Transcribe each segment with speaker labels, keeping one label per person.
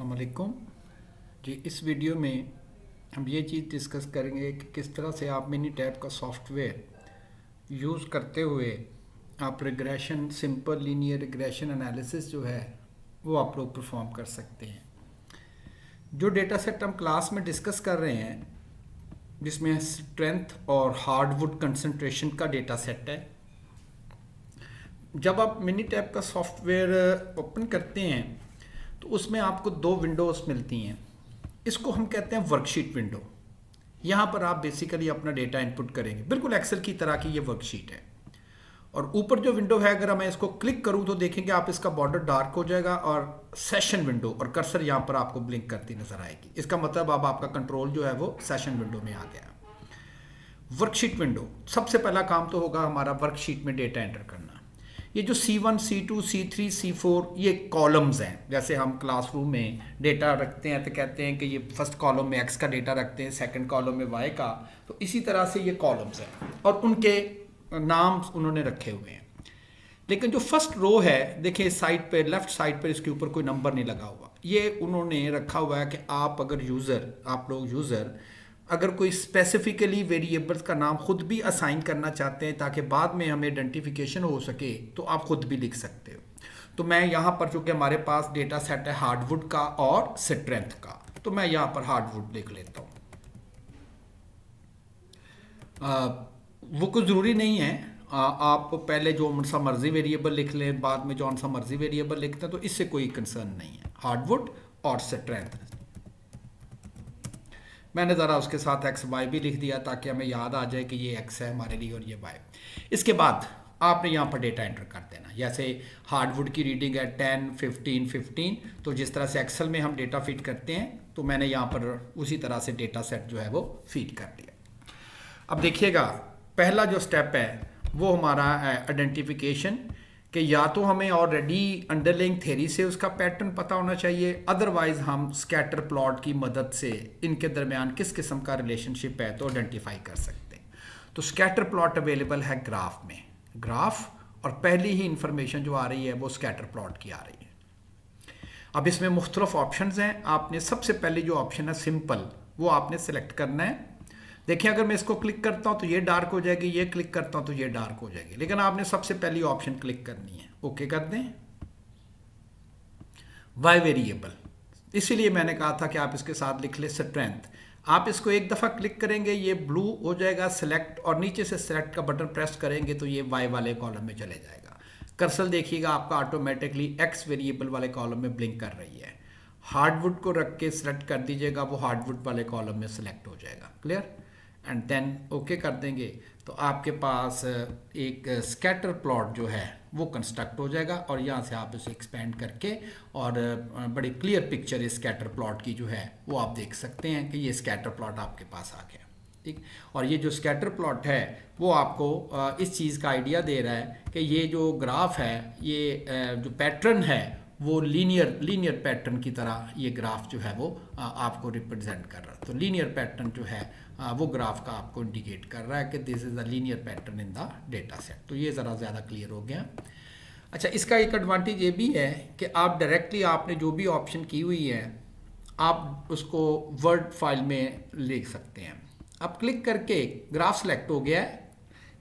Speaker 1: अलकुम जी, इस वीडियो में हम ये चीज़ डिस्कस करेंगे कि किस तरह से आप मिनी टैब का सॉफ्टवेयर यूज़ करते हुए आप regression simple linear regression analysis जो है, वो आप लोग परफॉर्म कर सकते हैं। जो डेटा सेट हम क्लास में डिस्कस कर रहे हैं, जिसमें स्ट्रेंथ और हार्डवुड कंसनट्रेशन का डेटा सेट है, जब आप मिनी टैब का सॉफ्टवेयर ओपन करते हैं तो उसमें आपको दो विंडोज़ मिलती हैं। इसको हम कहते हैं वर्कशीट विंडो यहाँ पर आप बेसिकली अपना डेटा इनपुट करेंगे। बिल्कुल एक्सेल की तरह की ये वर्कशीट है। और ऊपर जो विंडो है, अगर मैं इसको क्लिक करूँ तो देखेंगे आप इसका बॉर्डर डार्क हो जाएगा और सेशन विंडो और कर्सर यहाँ पर आपको ब्लिंक करती नज़र आएगी। इसका मतलब अब आपका कंट्रोल जो है वो सेशन विंडो में आ गया। वर्कशीट विंडो सबसे पहला काम तो होगा हमारा वर्कशीट में डेटा एंटर करना। ये जो C1, C2, C3, C4 ये कॉलम्स हैं। जैसे हम क्लासरूम में डेटा रखते हैं तो कहते हैं कि ये फ़र्स्ट कॉलम में एक्स का डेटा रखते हैं सेकंड कॉलम में वाई का। तो इसी तरह से ये कॉलम्स हैं और उनके नाम उन्होंने रखे हुए हैं। लेकिन जो फ़र्स्ट रो है देखिए साइड पे लेफ़्ट साइड पर इसके ऊपर कोई नंबर नहीं लगा हुआ। ये उन्होंने रखा हुआ है कि आप अगर यूज़र आप लोग यूज़र अगर कोई स्पेसिफिकली वेरिएबल्स का नाम खुद भी असाइन करना चाहते हैं ताकि बाद में हमें आइडेंटिफिकेशन हो सके तो आप खुद भी लिख सकते हो। तो मैं यहाँ पर चूँकि हमारे पास डेटा सेट है हार्डवुड का और स्ट्रेंथ का तो मैं यहाँ पर हार्डवुड लिख लेता हूँ। वो कुछ ज़रूरी नहीं है। आ, आप पहले जो सा मर्ज़ी वेरिएबल लिख लें बाद में जो सा मर्ज़ी वेरिएबल लिखते हैं तो इससे कोई कंसर्न नहीं है। हार्डवुड और स्ट्रेंथ मैंने ज़रा उसके साथ एक्स वाई भी लिख दिया ताकि हमें याद आ जाए कि ये एक्स है हमारे लिए और ये वाई इसके बाद आपने यहाँ पर डेटा एंटर कर देना। जैसे हार्डवुड की रीडिंग है टेन फिफ्टीन फिफ्टीन तो जिस तरह से एक्सेल में हम डेटा फ़ीड करते हैं तो मैंने यहाँ पर उसी तरह से डेटा सेट जो है वो फ़ीड कर दिया। अब देखिएगा, पहला जो स्टेप है, वो हमारा आइडेंटिफिकेशन कि या तो हमें ऑलरेडी अंडरलिंग थेरी से उसका पैटर्न पता होना चाहिए अदरवाइज़ हम स्कैटर प्लॉट की मदद से इनके दरमियान किस किस्म का रिलेशनशिप है तो आइडेंटिफाई कर सकते हैं। तो स्कैटर प्लॉट अवेलेबल है ग्राफ में। ग्राफ और पहली ही इंफॉर्मेशन जो आ रही है वो स्कैटर प्लॉट की आ रही है। अब इसमें मुख्तलिफ़ ऑप्शन हैं। आपने सबसे पहले जो ऑप्शन है सिंपल वो आपने सेलेक्ट करना है। देखिए, अगर मैं इसको क्लिक करता हूँ तो ये डार्क हो जाएगी, ये क्लिक करता हूँ तो ये डार्क हो जाएगी। लेकिन आपने सबसे पहली ऑप्शन क्लिक करनी है। ओके कर दें? वाई वेरिएबल इसीलिए मैंने कहा था कि आप इसके साथ लिख ले स्ट्रेंथ आप इसको एक दफ़ा क्लिक करेंगे, ये ब्लू हो जाएगा सेलेक्ट और नीचे से सेलेक्ट का बटन प्रेस करेंगे तो ये वाई वाले कॉलम में चले जाएगा। कर्सल देखिएगा, आपका ऑटोमेटिकली एक्स वेरिएबल वाले कॉलम में ब्लिंक कर रही है। हार्डवुड को रख के सेलेक्ट कर दीजिएगा, वो हार्डवुड वाले कॉलम में सेलेक्ट हो जाएगा। क्लियर एंड देन ओके कर देंगे। तो आपके पास एक स्कैटर प्लॉट जो है, वो कंस्ट्रक्ट हो जाएगा और यहाँ से आप इसे एक्सपेंड करके और बड़ी क्लियर पिक्चर इस स्कैटर प्लॉट की जो है, वो आप देख सकते हैं कि ये स्कैटर प्लॉट आपके पास आ गया। ठीक? और ये जो स्कैटर प्लॉट है, वो आपको इस चीज़ का आइडिया दे रहा है कि ये जो ग्राफ है, ये जो पैटर्न है, वो लीनियर लीनियर पैटर्न की तरह ये ग्राफ जो है वो आपको रिप्रेजेंट कर रहा है। तो लीनियर पैटर्न जो है वो ग्राफ का आपको इंडिकेट कर रहा है कि this is a linear pattern in the data set तो ये ज़रा ज़्यादा क्लियर हो गया। अच्छा इसका एक एडवांटेज ये भी है कि आप डायरेक्टली आपने जो भी ऑप्शन की हुई है, आप उसको वर्ड फ़ाइल में लिख सकते हैं। आप क्लिक करके ग्राफ सेलेक्ट हो गया है।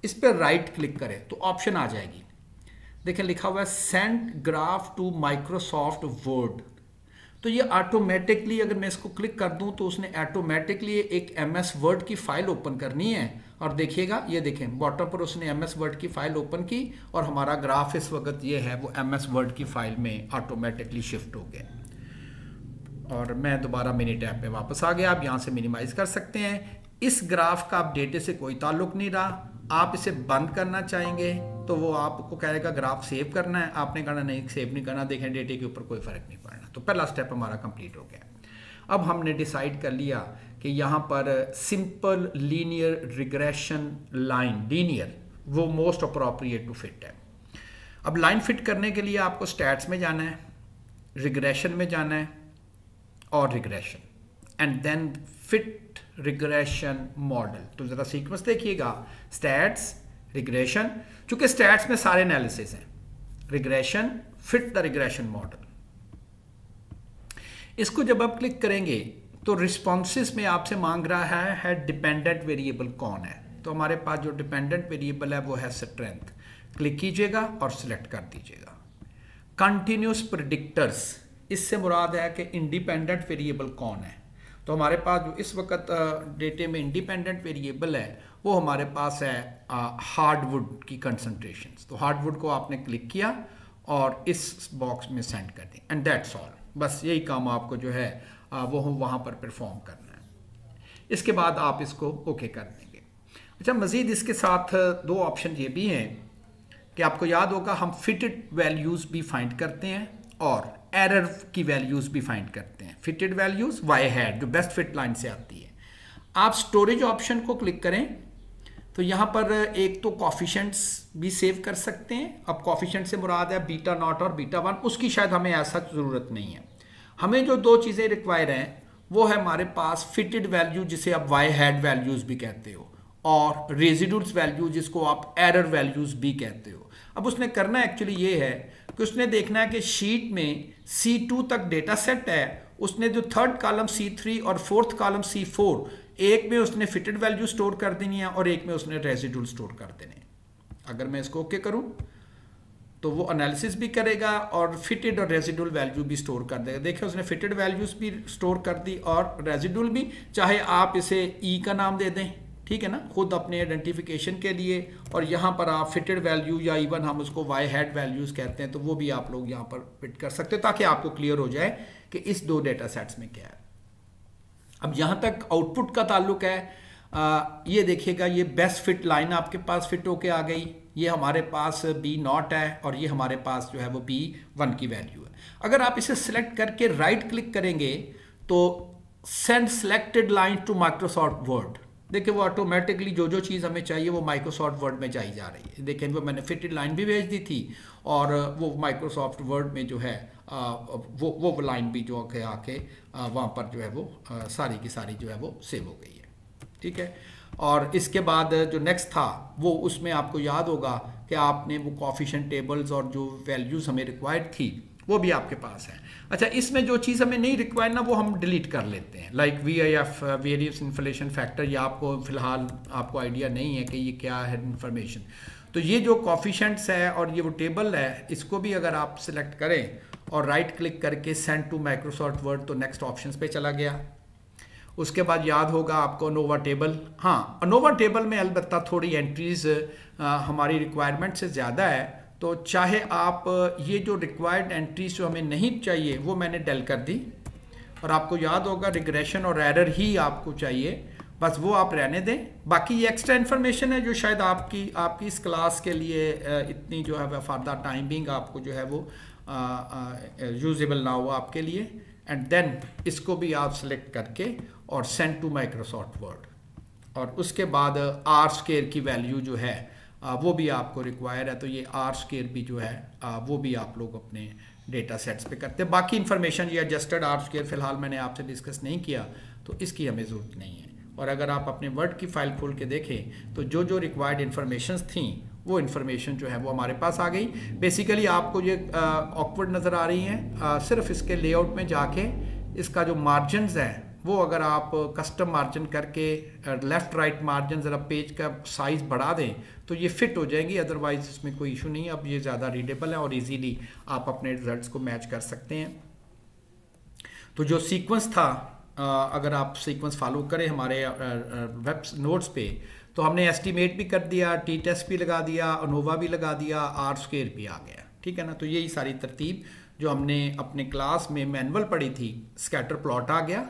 Speaker 1: इस पर राइट क्लिक करें तो ऑप्शन आ जाएगी। देखिए लिखा हुआ है send graph to Microsoft Word तो ये ऑटोमेटिकली अगर मैं इसको क्लिक कर दूँ तो उसने ऑटोमेटिकली एक एम एस वर्ड की फ़ाइल ओपन करनी है। और देखिएगा, ये देखें बॉटम पर उसने एम एस वर्ड की फ़ाइल ओपन की और हमारा ग्राफ इस वक्त ये है, वो एम एस वर्ड की फ़ाइल में ऑटोमेटिकली शिफ्ट हो गया। और मैं दोबारा मिनी टैब पे वापस आ गया, आप यहाँ से मिनिमाइज कर सकते हैं। इस ग्राफ का आप डेटे से कोई ताल्लुक नहीं रहा। आप इसे बंद करना चाहेंगे तो वो आपको कहेगा ग्राफ सेव करना है, आपने कहना नहीं सेव नहीं करना, देखें डेटे के ऊपर कोई फ़र्क नहीं पड़ना। तो पहला स्टेप हमारा कंप्लीट हो गया। अब हमने डिसाइड कर लिया कि यहाँ पर simple linear regression line linear वो मोस्ट अप्रोप्रिएट टू फिट है। अब लाइन फिट करने के लिए आपको स्टैट्स में जाना है रिग्रेशन में जाना है और regression and then fit regression model तो ज़रा सीक्वेंस देखिएगा। स्टैट्स रिग्रेशन चूँकि स्टैट्स में सारे एनालिसिस हैं। Regression fit the regression model इसको जब आप क्लिक करेंगे तो रिस्पॉन्सिस में आपसे मांग रहा है, है डिपेंडेंट वेरिएबल कौन है? तो हमारे पास जो डिपेंडेंट वेरिएबल है वो है स्ट्रेंथ क्लिक कीजिएगा और सिलेक्ट कर दीजिएगा। कंटिन्यूस प्रिडिक्टर्स इससे मुराद है कि इंडिपेंडेंट वेरिएबल कौन है? तो हमारे पास जो इस वक्त डेटे में इंडिपेंडेंट वेरिएबल है वो हमारे पास है हार्डवुड की कंसनट्रेशन तो हार्डवुड को आपने क्लिक किया और इस बॉक्स में सेंड कर दी एंड दैट्स ऑल बस यही काम आपको जो है आ, वो वहाँ पर परफॉर्म करना है। इसके बाद आप इसको ओके कर देंगे। अच्छा मज़ीद इसके साथ दो ऑप्शन ये भी हैं कि आपको याद होगा हम फिटेड वैल्यूज़ भी फाइंड करते हैं और एरर की वैल्यूज़ भी फाइंड करते हैं। फिटेड वैल्यूज़ वाई हैड जो बेस्ट फिट लाइन से आती है। आप स्टोरेज ऑप्शन को क्लिक करें तो यहाँ पर एक तो कॉफिशेंट्स भी सेव कर सकते हैं। अब कॉफिशेंट से मुराद है बीटा नॉट और बीटा वन उसकी शायद हमें ऐसा ज़रूरत नहीं है। हमें जो दो चीज़ें रिक्वायर हैं, वो है हमारे पास फिटेड वैल्यू जिसे आप वाई हैड वैल्यूज़ भी कहते हो, और रेजिड्यूल्स वैल्यू जिसको आप एरर वैल्यूज़ भी कहते हो। अब उसने करना एक्चुअली ये है कि उसने देखना है कि शीट में सी टू तक डेटा सेट है। उसने जो थर्ड कॉलम सी थ्री और फोर्थ कॉलम सी फोर एक में उसने फिटेड वैल्यू स्टोर कर देनी है और एक में उसने रेजिडुल स्टोर कर देने अगर मैं इसको ओके करूँ तो वो एनालिसिस भी करेगा और फिटेड और रेजिडुल वैल्यू भी स्टोर कर देगा। देखिए, उसने फिटेड वैल्यूज़ भी स्टोर कर दी और रेजिडुल भी, चाहे आप इसे ई e का नाम दे दें। ठीक है ना? खुद अपने आइडेंटिफिकेशन के लिए और यहाँ पर आप फिटेड वैल्यू या इवन हम उसको वाई हेड वैल्यूज़ कहते हैं तो वो भी आप लोग यहाँ पर फिट कर सकते हैं ताकि आपको क्लियर हो जाए कि इस दो डेटा सेट्स में क्या है। अब जहाँ तक आउटपुट का ताल्लुक है। आ, ये देखिएगा ये बेस्ट फिट लाइन आपके पास फिट होके आ गई। ये हमारे पास बी नॉट है और ये हमारे पास जो है वो बी वन की वैल्यू है। अगर आप इसे सिलेक्ट करके राइट क्लिक करेंगे तो send selected line to Microsoft Word देखिए, वो ऑटोमेटिकली जो जो चीज़ हमें चाहिए, वो माइक्रोसॉफ्ट वर्ड में जाई जा रही है। देखें वो मैंने फिटेड लाइन भी भेज दी थी और वो माइक्रोसॉफ्ट वर्ड में जो है वो वो लाइन भी जो आके आके वहाँ पर जो है वो सारी की सारी जो है वो सेव हो गई है। ठीक है? और इसके बाद जो नेक्स्ट था, वो उसमें आपको याद होगा कि आपने वो कॉफिशन टेबल्स और जो वैल्यूज़ हमें रिक्वायर्ड थी वो भी आपके पास है। अच्छा इसमें जो चीज़ हमें नहीं रिक्वायर ना, वो हम डिलीट कर लेते हैं। Like V I F variance inflation factor या आपको फ़िलहाल आपको आइडिया नहीं है कि ये क्या है इन्फॉर्मेशन तो ये जो कॉफिशेंट्स है और ये वो टेबल है, इसको भी अगर आप सिलेक्ट करें और राइट क्लिक करके सेंड टू माइक्रोसॉफ्ट वर्ड तो नेक्स्ट ऑप्शन पे चला गया। उसके बाद याद होगा आपको नोवा टेबल हाँ नोवा टेबल में अलबत्ता थोड़ी एंट्रीज़ हमारी रिक्वायरमेंट से ज़्यादा है। तो चाहे आप ये जो रिक्वायर्ड एंट्रीज जो हमें नहीं चाहिए, वो मैंने डेल कर दी। और आपको याद होगा रिग्रेशन और एरर ही आपको चाहिए। बस वो आप रहने दें। बाकी ये एक्स्ट्रा इन्फॉर्मेशन है जो शायद आपकी आपकी इस क्लास के लिए इतनी जो है फर्दर टाइमिंग आपको जो है वो यूजेबल ना हो आपके लिए। एंड देन इसको भी आप सेलेक्ट करके और सेंड टू माइक्रोसॉफ्ट वर्ड और उसके बाद आर स्केयर की वैल्यू जो है वो भी आपको रिक्वायर है तो ये आर स्केयर भी जो है वो भी आप लोग अपने डेटा सेट्स पे करते हैं। बाकी इन्फॉर्मेशन ये एडजस्टेड आर स्केयर फ़िलहाल मैंने आपसे डिस्कस नहीं किया तो इसकी हमें ज़रूरत नहीं है। और अगर आप अपने वर्ड की फ़ाइल खोल के देखें तो जो जो रिक्वायर्ड इन्फॉर्मेशन थी, वो इन्फॉर्मेशन जो है वो हमारे पास आ गई। बेसिकली आपको ये ऑकवर्ड नज़र आ रही हैं सिर्फ़ इसके लेआउट में जाके इसका जो मार्जिन है वो अगर आप कस्टम मार्जिन करके लेफ़्ट राइट मार्जिन ज़रा पेज का साइज़ बढ़ा दें तो ये फिट हो जाएँगी अदरवाइज़ इसमें कोई इशू नहीं है। अब ये ज़्यादा रीडेबल है और इजीली आप अपने रिजल्ट्स को मैच कर सकते हैं। तो जो सीक्वेंस था अगर आप सीक्वेंस फॉलो करें हमारे वेब नोट्स पे तो हमने एस्टिमेट भी कर दिया टी टेस्ट भी लगा दिया अनोवा भी लगा दिया आर स्केयर भी आ गया। ठीक है ना? तो यही सारी तरतीब जो हमने अपने क्लास में मैनुअल पढ़ी थी स्कैटर प्लॉट आ गया।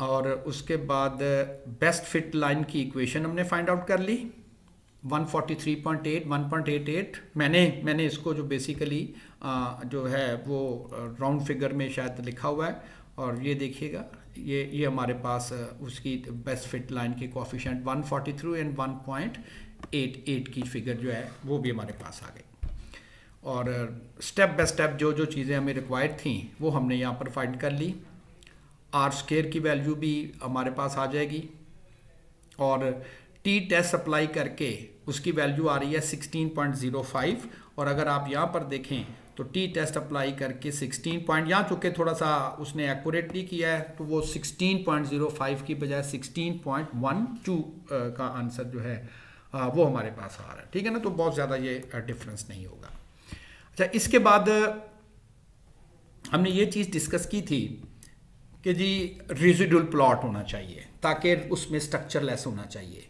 Speaker 1: और उसके बाद बेस्ट फिट लाइन की इक्वेशन हमने फाइंड आउट कर ली। 143.8 1.88 मैंने मैंने इसको जो बेसिकली जो है वो राउंड फिगर में शायद लिखा हुआ है। और ये देखिएगा, ये ये हमारे पास उसकी बेस्ट फिट लाइन की कॉफिशेंट 143 एंड 1.88 की फिगर जो है, वो भी हमारे पास आ गई। और स्टेप बाय स्टेप जो जो चीज़ें हमें रिक्वायर्ड थी, वो हमने यहाँ पर फाइंड कर ली। आर स्केयर की वैल्यू भी हमारे पास आ जाएगी। और टी टेस्ट अप्लाई करके उसकी वैल्यू आ रही है 16.05 और अगर आप यहाँ पर देखें तो टी टेस्ट अप्लाई करके 16 पॉइंट यहाँ चुके थोड़ा सा उसने एक्यूरेटली किया है तो वो 16.05 की बजाय 16.12 का आंसर जो है वो हमारे पास आ रहा है। ठीक है ना? तो बहुत ज़्यादा ये डिफरेंस नहीं होगा। अच्छा इसके बाद हमने ये चीज़ डिस्कस की थी कि जी रिजिडुअल प्लॉट होना चाहिए, ताकि उसमें स्ट्रक्चर लेस होना चाहिए।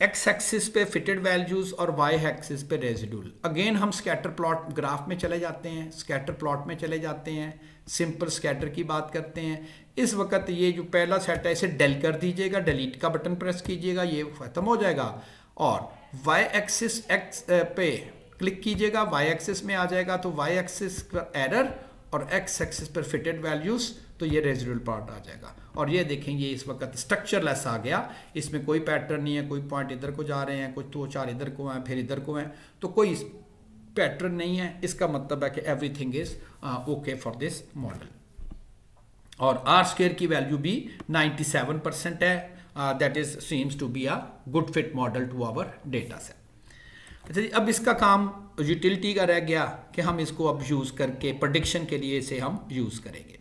Speaker 1: एक्स एक्सिस पे फिटेड वैल्यूज़ और वाई एक्सिस पे रेजिडुअल अगेन हम स्कैटर प्लॉट ग्राफ में चले जाते हैं स्कैटर प्लॉट में चले जाते हैं सिंपल स्कैटर की बात करते हैं। इस वक्त ये जो पहला सेट है, इसे डेल कर दीजिएगा डिलीट का बटन प्रेस कीजिएगा, ये ख़त्म हो जाएगा। और वाई एक्सिस एक्स पे क्लिक कीजिएगा वाई एक्सिस में आ जाएगा तो वाई एक्सिस पर एरर और एक्स एक्सिस पर फिटेड वैल्यूज़ तो ये रेजिडुअल पार्ट आ जाएगा। और ये देखेंगे इस वक्त स्ट्रक्चर लेस आ गया। इसमें कोई पैटर्न नहीं है, कोई पॉइंट इधर को जा रहे हैं कुछ दो चार इधर को हैं, फिर इधर को हैं। तो कोई पैटर्न नहीं है। इसका मतलब है कि everything is okay for this model और आर स्क्र की वैल्यू भी 97 परसेंट है। That is seems to be a good fit model to our data set अच्छा जी, अब इसका काम यूटिलिटी का रह गया कि हम इसको अब यूज़ करके प्रडिक्शन के लिए इसे हम यूज़ करेंगे।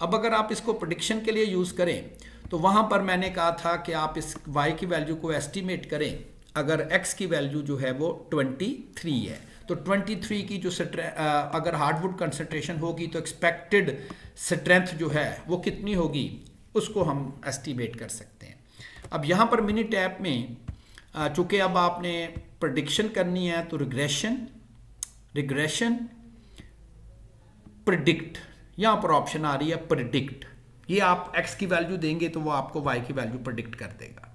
Speaker 1: अब अगर आप इसको प्रोडिक्शन के लिए यूज़ करें तो वहाँ पर मैंने कहा था कि आप इस y की वैल्यू को एस्टिमेट करें। अगर x की वैल्यू जो है वो 23 है तो 23 की जो अगर हार्डवुड कंसनट्रेशन होगी तो एक्सपेक्टेड स्ट्रेंथ जो है वो कितनी होगी, उसको हम एस्टिमेट कर सकते हैं। अब यहाँ पर मिनी टैप में चूँकि अब आपने प्रडिक्शन करनी है तो रिग्रेशन रिग्रेशन प्रिडिक्ट यहाँ पर ऑप्शन आ रही है प्रिडिक्ट ये आप एक्स की वैल्यू देंगे तो वो आपको वाई की वैल्यू प्रडिक्ट कर देगा।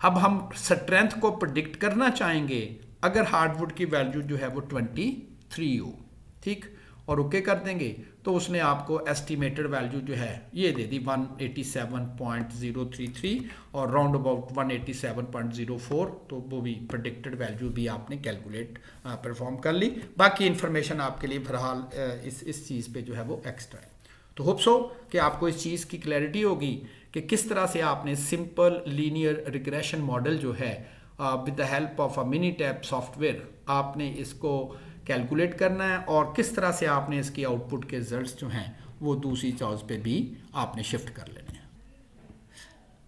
Speaker 1: अब हम स्ट्रेंथ को प्रडिक्ट करना चाहेंगे, अगर हार्डवुड की वैल्यू जो है वो ट्वेंटी थ्री हो, ठीक? और ओके कर देंगे। तो उसने आपको एस्टिमेटेड वैल्यू जो है, ये दे दी 187.033 और राउंड अबाउट 187.04 तो वो भी प्रडिक्टेड वैल्यू भी आपने कैलकुलेट परफॉर्म कर ली। बाकी इन्फॉर्मेशन आपके लिए फ़िलहाल इस इस चीज़ पे जो है वो एक्स्ट्रा है। तो होप सो कि आपको इस चीज़ की क्लैरिटी होगी कि किस तरह से आपने सिंपल लीनियर रिग्रेशन मॉडल जो है with the help of a Minitab software आपने इसको कैलकुलेट करना है और किस तरह से आपने इसकी आउटपुट के रिजल्ट्स जो हैं, वो दूसरी चॉइस पे भी आपने शिफ्ट कर लेने हैं।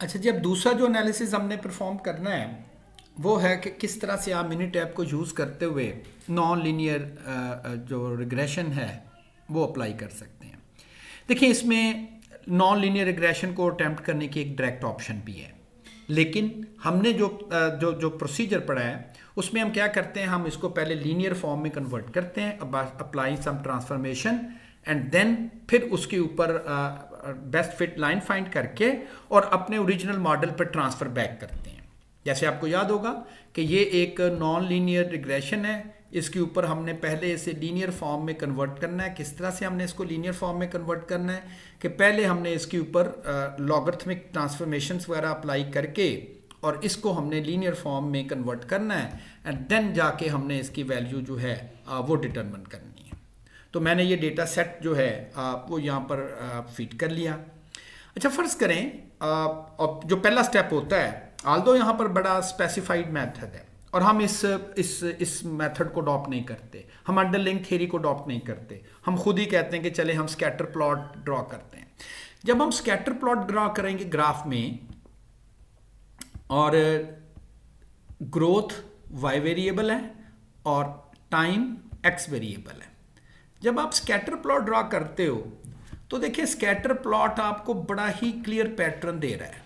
Speaker 1: अच्छा जी, अब दूसरा जो एनालिसिस हमने परफॉर्म करना है, वो है कि किस तरह से आप मिनी टैप को यूज़ करते हुए नॉन लीनियर जो रिग्रेशन है, वो अप्लाई कर सकते हैं। देखिए, इसमें नॉन लीनियर रिग्रेशन को अटैम्प्ट करने की एक डायरेक्ट ऑप्शन भी है। लेकिन हमने जो जो जो प्रोसीजर पढ़ा है उसमें हम क्या करते हैं, हम इसको पहले लीनियर फॉर्म में कन्वर्ट करते हैं apply some transformation and then फिर उसके ऊपर बेस्ट फिट लाइन फाइंड करके और अपने ओरिजिनल मॉडल पर ट्रांसफ़र बैक करते हैं। जैसे आपको याद होगा कि ये एक नॉन लीनियर रिग्रेशन है, इसके ऊपर हमने पहले इसे लीनियर फॉर्म में कन्वर्ट करना है। किस तरह से हमने इसको लीनियर फॉर्म में कन्वर्ट करना है कि पहले हमने इसके ऊपर लॉगर्थमिक ट्रांसफॉर्मेशन वगैरह अप्लाई करके और इसको हमने लीनियर फॉर्म में कन्वर्ट करना है एंड देन जाके हमने इसकी वैल्यू जो है वो डिटरमिन करनी है। तो मैंने ये डेटा सेट जो है वो यहाँ पर फ़ीड कर लिया। अच्छा फ़र्ज़ करें और जो पहला स्टेप होता है आल दो यहाँ पर बड़ा स्पेसिफाइड मैथड है, और हम इस इस इस मेथड को अडॉप्ट नहीं करते, हम अंडरलिंग थेरी को अडॉप्ट नहीं करते, हम खुद ही कहते हैं कि चले हम स्कैटर प्लॉट ड्रॉ करते हैं। जब हम स्कैटर प्लॉट ड्रा करेंगे ग्राफ में और ग्रोथ वाई वेरिएबल है और टाइम एक्स वेरिएबल है। जब आप स्कैटर प्लॉट ड्रॉ करते हो तो देखिए स्कैटर प्लॉट आपको बड़ा ही क्लियर पैटर्न दे रहा है।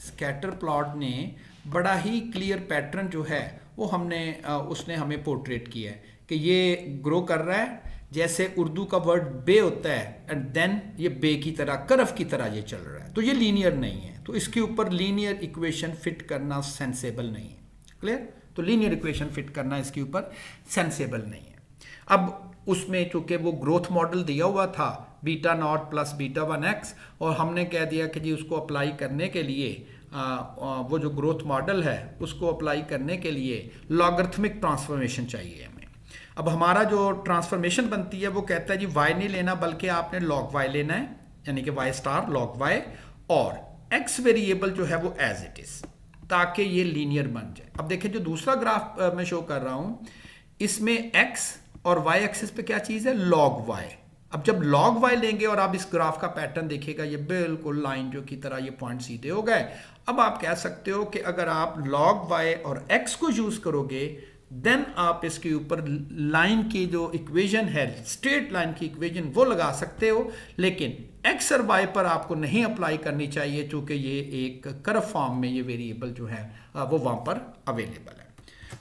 Speaker 1: स्कैटर प्लॉट ने बड़ा ही क्लियर पैटर्न जो है, वो हमने उसने हमें पोर्ट्रेट किया है कि ये ग्रो कर रहा है जैसे उर्दू का वर्ड बे होता है एंड देन ये बे की तरह करफ की तरह ये चल रहा है। तो ये लीनियर नहीं है। तो इसके ऊपर लीनियर इक्वेशन फिट करना सेंसेबल नहीं है। क्लियर तो लीनियर इक्वेशन फिट करना इसके ऊपर सेंसेबल नहीं है। अब उसमें चूँकि वो ग्रोथ मॉडल दिया हुआ था beta naught plus beta one X और हमने कह दिया कि जी उसको अप्लाई करने के लिए आ, आ, वो जो ग्रोथ मॉडल है उसको अप्लाई करने के लिए लॉगर्थमिक ट्रांसफॉर्मेशन चाहिए। अब हमारा जो ट्रांसफॉर्मेशन बनती है, वो कहता है जी वाई नहीं लेना, बल्कि आपने लॉग वाई लेना है, यानी कि वाई स्टार लॉग वाई और एक्स वेरिएबल जो है वो एज इट इज़ ताकि ये लीनियर बन जाए। अब देखिए, जो दूसरा ग्राफ मैं शो कर रहा हूँ, इसमें एक्स और वाई एक्सिस पे क्या चीज़ है? लॉग वाई अब जब लॉग वाई लेंगे और आप इस ग्राफ का पैटर्न देखिएगा, ये बिल्कुल लाइन जो की तरह ये पॉइंट सीधे हो गए। अब आप कह सकते हो कि अगर आप लॉग वाई और एक्स को यूज़ करोगे देन आप इसके ऊपर लाइन की जो इक्वेशन है स्ट्रेट लाइन की इक्वेशन वो लगा सकते हो, लेकिन एक्स और वाई पर आपको नहीं अप्लाई करनी चाहिए क्योंकि ये एक कर्व फॉर्म में ये वेरिएबल जो है वो वहाँ पर अवेलेबल है।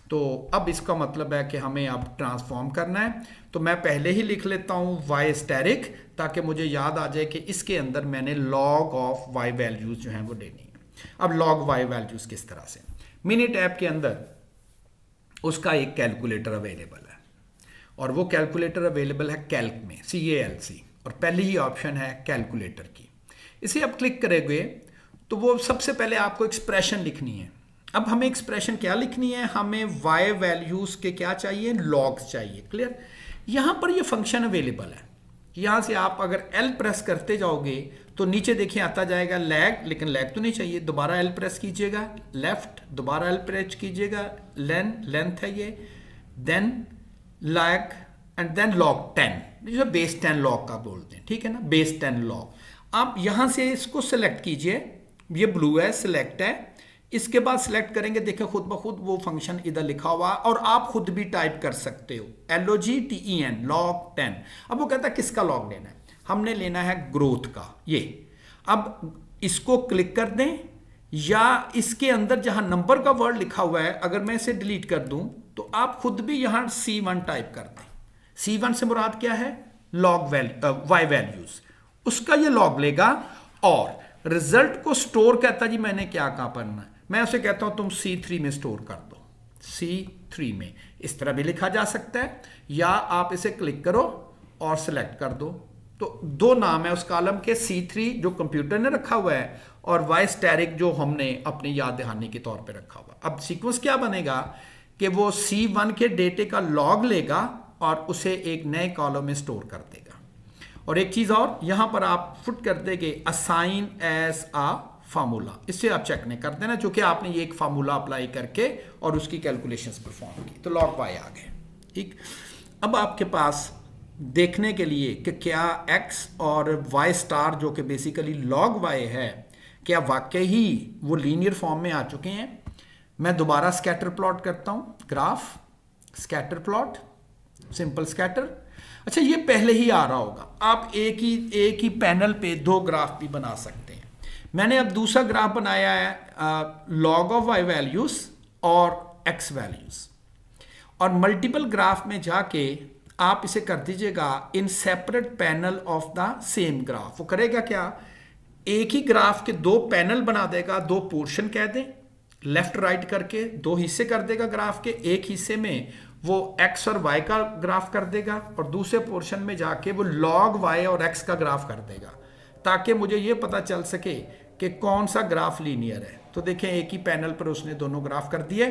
Speaker 1: तो अब इसका मतलब है कि हमें अब ट्रांसफॉर्म करना है। तो मैं पहले ही लिख लेता हूँ वाई स्टेरिक ताकि मुझे याद आ जाए कि इसके अंदर मैंने लॉग ऑफ़ वाई वैल्यूज़ जो हैं वो लेनी है। अब लॉग वाई वैल्यूज़ किस तरह से? मिनट ऐप के अंदर उसका एक कैलकुलेटर अवेलेबल है। और वो कैलकुलेटर अवेलेबल है कैल्क में सी ए एल सी और पहली ही ऑप्शन है कैलकुलेटर की। इसे आप क्लिक करेंगे तो वो सबसे पहले आपको एक्सप्रेशन लिखनी है। अब हमें एक्सप्रेशन क्या लिखनी है? हमें वाई वैल्यूज़ के क्या चाहिए? लॉग्स चाहिए। क्लियर यहाँ पर ये फ़ंक्शन अवेलेबल है। यहाँ से आप अगर एल प्रेस करते जाओगे तो नीचे देखिए आता जाएगा लैग लेकिन लैग तो नहीं चाहिए। दोबारा एल प्रेस कीजिएगा। लेफ़्ट दोबारा एल प्रेस कीजिएगा। लेन लेंथ है ये। Then lag and then log ten जो बेस टेन लॉग का बोलते हैं, ठीक है ना? बेस टेन लॉग आप यहाँ से इसको सिलेक्ट कीजिए। ये ब्लू है सिलेक्ट है। इसके बाद सिलेक्ट करेंगे, देखिए खुद ब खुद वो फ़ंक्शन इधर लिखा हुआ और आप खुद भी टाइप कर सकते हो। L O G T E N log ten अब वो कहता है, किसका लॉग लेना है? हमने लेना है ग्रोथ का। ये। अब इसको क्लिक कर दें। या इसके अंदर जहाँ नंबर का वर्ड लिखा हुआ है, अगर मैं इसे डिलीट कर दूँ तो आप खुद भी यहाँ सी वन टाइप कर दें सी वन से मुराद क्या है? लॉग वैल्यू वाई वैल्यूज़ उसका ये लॉग लेगा, और रिज़ल्ट को स्टोर कहता, जी, मैंने क्या कहा पढ़ना मैं उसे कहता हूँ, तुम सी थ्री में स्टोर कर दो। सी थ्री में। इस तरह भी लिखा जा सकता है, या आप इसे क्लिक करो और सिलेक्ट कर दो। तो दो नाम है उस कॉलम के सी थ्री जो कंप्यूटर ने रखा हुआ है और वाई स्टैरिक जो हमने अपनी याद दहानी के तौर पे रखा हुआ। अब सीक्वेंस क्या बनेगा कि वो सी वन के डेटे का लॉग लेगा और उसे एक नए कॉलम में स्टोर कर देगा। और एक चीज़ और, यहाँ पर आप फुट कर देंगे असाइन एस आ फार्मूला इससे आप चेक नहीं कर देना चूँकि आपने ये एक फार्मूला अप्लाई करके और उसकी कैलकुलेशंस परफॉर्म की। तो लॉग वाई आ गए। ठीक? अब आपके पास देखने के लिए कि क्या एक्स और वाई स्टार जो कि बेसिकली लॉग वाई है क्या वाकई ही वो लीनियर फॉर्म में आ चुके हैं? मैं दोबारा स्कैटर प्लॉट करता हूँ graph scatter plot simple scatter अच्छा ये पहले ही आ रहा होगा। आप एक ही एक ही पैनल पे दो ग्राफ भी बना सकते हैं। मैंने अब दूसरा ग्राफ बनाया है लॉग ऑफ़ वाई वैल्यूज़ और एक्स वैल्यूज़ और मल्टीपल ग्राफ में जाके आप इसे कर दीजिएगा in separate panel of the same graph वो करेगा क्या? एक ही ग्राफ के दो पैनल बना देगा, दो पोर्शन कह दें लेफ़्ट राइट करके दो हिस्से कर देगा ग्राफ के, एक हिस्से में वो एक्स और वाई का ग्राफ कर देगा और दूसरे पोर्शन में जाके वो लॉग वाई और एक्स का ग्राफ कर देगा, ताकि मुझे ये पता चल सके कि कौन सा ग्राफ लीनियर है। तो देखें, एक ही पैनल पर उसने दोनों ग्राफ कर दिए।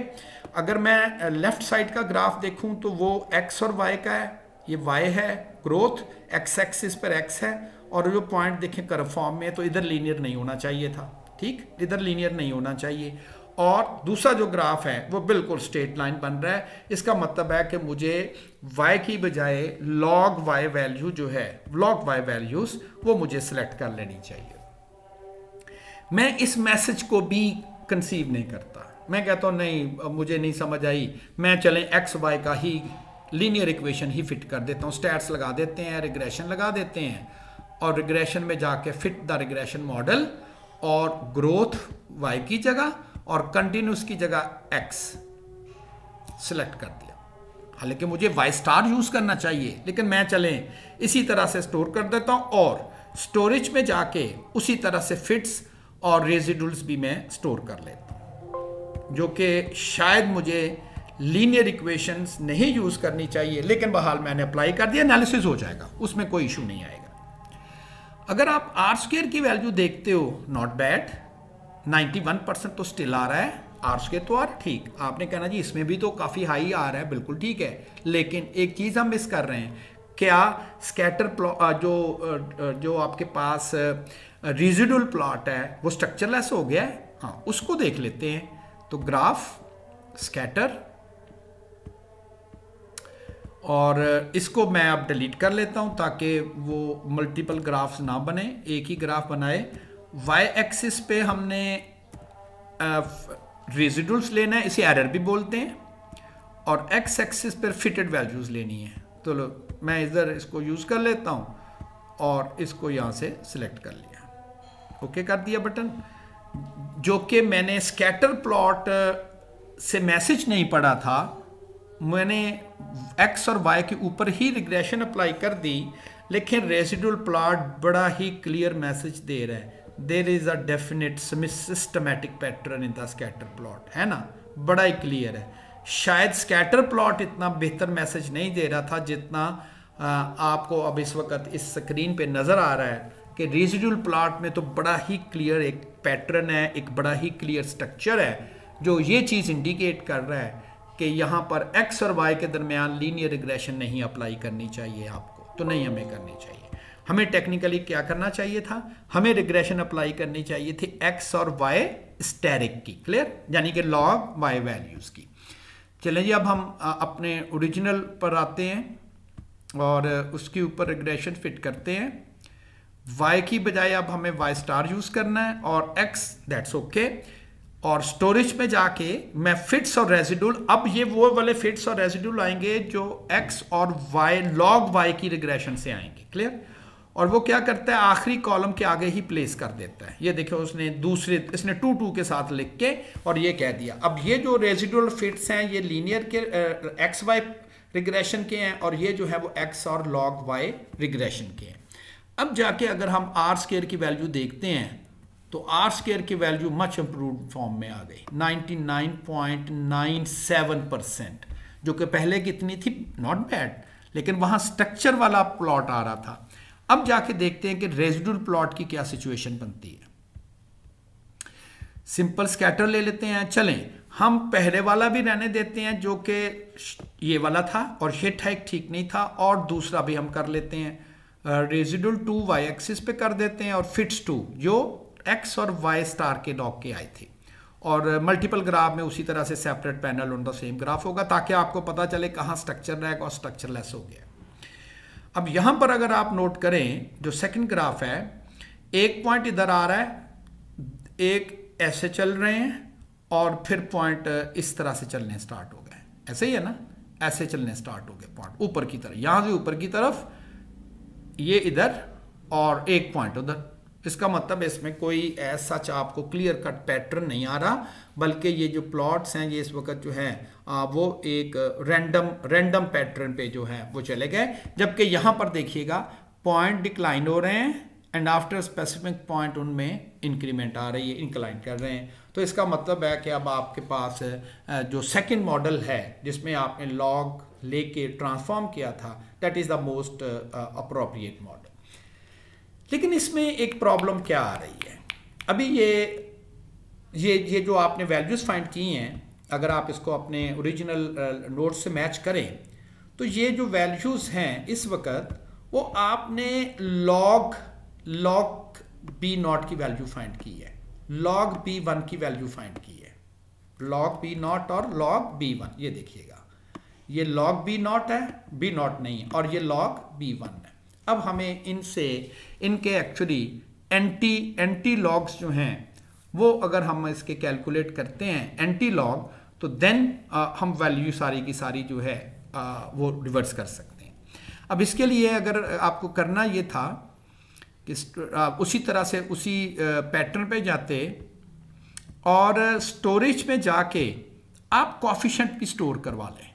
Speaker 1: अगर मैं लेफ़्ट साइड का ग्राफ देखूँ तो वो एक्स और वाई का है, ये वाई है ग्रोथ एक्स एक्सिस पर एक्स है और जो पॉइंट देखें कर फॉर्म में तो इधर लीनियर नहीं होना चाहिए था, ठीक? इधर लीनियर नहीं होना चाहिए। और दूसरा जो ग्राफ है, वो बिल्कुल स्ट्रेट लाइन बन रहा है। इसका मतलब है कि मुझे y की बजाय log y वैल्यू जो है, log y वैल्यूज़ वो मुझे सिलेक्ट कर लेनी चाहिए। मैं इस मैसेज को भी कंसीव नहीं करता। मैं कहता हूँ, नहीं मुझे नहीं समझ आई। मैं चलें एक्स वाई का ही लीनियर इक्वेशन ही फिट कर देता हूँ। स्टैट्स लगा देते हैं रिग्रेशन लगा देते हैं। और रिग्रेशन में जाके फिट द रिग्रेशन मॉडल और ग्रोथ वाई की जगह और कंटिन्यूस की जगह एक्स सिलेक्ट कर दिया। हालाँकि मुझे वाई स्टार यूज़ करना चाहिए, लेकिन मैं चलें, इसी तरह से स्टोर कर देता हूँ और स्टोरेज में जाके उसी तरह से फिट्स और रेजिडुल्स भी मैं स्टोर कर लेता हूँ, जो कि शायद मुझे लीनियर इक्वेशंस नहीं यूज़ करनी चाहिए, लेकिन बहाल मैंने अप्लाई कर दिया एनालिसिस हो जाएगा, उसमें कोई इशू नहीं आएगा। अगर आप आर स्क्र की वैल्यू देखते हो नॉट बैड 91 परसेंट तो स्टिल आ रहा है आर स्क्र तो आर ठीक। आपने कहना जी, इसमें भी तो काफ़ी हाई आ रहा है, बिल्कुल ठीक है। लेकिन एक चीज़ हम मिस कर रहे हैं, क्या स्कैटर जो जो आपके पास रिजिडुअल प्लॉट है, वो स्ट्रक्चरलेस हो गया है? हाँ उसको देख लेते हैं। तो ग्राफ स्कैटर और इसको मैं अब डिलीट कर लेता हूँ ताकि वो मल्टीपल ग्राफ्स ना बने, एक ही ग्राफ बनाए। वाई एक्सिस पे हमने रेजिडुल्स लेना है, इसे एरर भी बोलते हैं। और एक्स एक्सिस पर फिटेड वैल्यूज़ लेनी है। तो लो, मैं इधर इसको यूज़ कर लेता हूँ और इसको यहाँ से सिलेक्ट कर लिया। ओके कर दिया बटन जो कि मैंने स्कैटर प्लॉट से मैसेज नहीं पढ़ा था, मैंने एक्स और वाई के ऊपर ही रिग्रेशन अप्लाई कर दी, लेकिन रेसिडुअल प्लॉट बड़ा ही क्लियर मैसेज दे रहा है। There is a definite systematic pattern in the scatter plot है ना? बड़ा ही क्लियर है। शायद स्कैटर प्लॉट इतना बेहतर मैसेज नहीं दे रहा था जितना आपको अब इस वक्त इस स्क्रीन पे नज़र आ रहा है कि रेजिडुअल प्लॉट में तो बड़ा ही क्लियर एक पैटर्न है, एक बड़ा ही क्लियर स्ट्रक्चर है, जो ये चीज़ इंडिकेट कर रहा है कि यहाँ पर एक्स और वाई के दरमियान लीनियर रिग्रेशन नहीं अप्लाई करनी चाहिए आपको। तो नहीं हमें करनी चाहिए। हमें टेक्निकली क्या करना चाहिए था? हमें रिग्रेशन अप्लाई करनी चाहिए थी एक्स और वाई स्टेरिक की क्लियर यानी कि लॉग वाई वैल्यूज़ की। चलें जी, अब हम अपने ओरिजिनल पर आते हैं और उसके ऊपर रिग्रेशन फिट करते हैं। वाई की बजाय अब हमें वाई स्टार यूज़ करना है और एक्स दैट्स ओके और स्टोरेज में जाके मैं फिट्स और रेजिडुल अब ये वो वाले फिट्स और रेजिडुल आएँगे जो x और y लॉग y की रिग्रेशन से आएँगे क्लियर और वो क्या करता है? आखिरी कॉलम के आगे ही प्लेस कर देता है। ये देखो, उसने दूसरे, इसने टू टू के साथ लिख के और ये कह दिया। अब ये जो रेजिडुअल फिट्स हैं, ये लीनियर के एक्स वाई रिग्रेशन के हैं और ये जो है वो एक्स और लॉग वाई रिग्रेशन के हैं। अब जाके अगर हम आर स्केयर की वैल्यू देखते हैं तो आर स्केयर की वैल्यू मच इम्प्रूव फॉर्म में आ गई। 99.97 परसेंट जो कि पहले कितनी थी नॉट बैड लेकिन वहाँ स्ट्रक्चर वाला प्लॉट आ रहा था। अब जाके देखते हैं कि रेजिडुअल प्लॉट की क्या सिचुएशन बनती है। सिंपल स्कैटर ले लेते हैं, चलें। हम पहले वाला भी रहने देते हैं, जो कि ये वाला था, और ये टाइप ठीक नहीं था, और दूसरा भी हम कर लेते हैं। रेजिडुअल टू वाई एक्सिस पे कर देते हैं, और फिट्स टू जो एक्स और वाई स्टार के डॉग के आए थे। और मल्टीपल ग्राफ में उसी तरह से separate panel on the same graph होगा, ताकि आपको पता चले कहाँ स्ट्रक्चर रहेगा और स्ट्रक्चर लेस हो गया। अब यहाँ पर अगर आप नोट करें, जो सेकंड ग्राफ है, एक पॉइंट इधर आ रहा है, एक ऐसे चल रहे हैं और फिर पॉइंट इस तरह से चलने स्टार्ट हो गए। ऐसे ही है ना? ऐसे चलने स्टार्ट हो गए पॉइंट ऊपर की तरफ़। यहाँ से ऊपर की तरफ़, ये इधर और एक पॉइंट उधर। इसका मतलब इसमें कोई ऐसा आपको क्लियर कट पैटर्न नहीं आ रहा बल्कि ये जो प्लॉट्स हैं ये इस वक्त जो है आ, वो एक रैंडम रैंडम पैटर्न पे जो है वो चले गए। जबकि यहाँ पर देखिएगा पॉइंट डिक्लाइन हो रहे हैं एंड आफ्टर स्पेसिफिक पॉइंट उनमें इंक्रीमेंट आ रही है इंक्लाइन कर रहे हैं। तो इसका मतलब है कि अब आपके पास जो सेकंड मॉडल है जिसमें आपने लॉग लेके ट्रांसफॉर्म किया था that is the most appropriate model लेकिन इसमें एक प्रॉब्लम क्या आ रही है? अभी ये ये ये जो आपने वैल्यूज़ फाइंड की हैं, अगर आप इसको अपने ओरिजिनल नोट से मैच करें तो ये जो वैल्यूज़ हैं इस वक्त, वो आपने लॉग लॉग बी नॉट की वैल्यू फाइंड की है। लॉग बी वन की वैल्यू फाइंड की है। लॉग बी नॉट और लॉग बी वन ये देखिएगा। ये लॉग बी नॉट है बी नॉट नहीं है और ये लॉग बी वन है। अब हमें इनसे इनके एक्चुअली एंटी एंटी लॉग्स जो हैं वो अगर हम इसके कैलकुलेट करते हैं एंटी लॉग तो देन हम वैल्यू सारी की सारी जो है आ, वो रिवर्स कर सकते हैं। अब इसके लिए अगर आपको करना ये था कि आ, उसी तरह से उसी पैटर्न पे जाते और स्टोरेज में जाके आप कॉफिशेंट भी स्टोर करवा लें।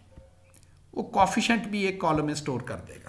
Speaker 1: वो कॉफिशेंट भी एक कॉलम में स्टोर कर देगा।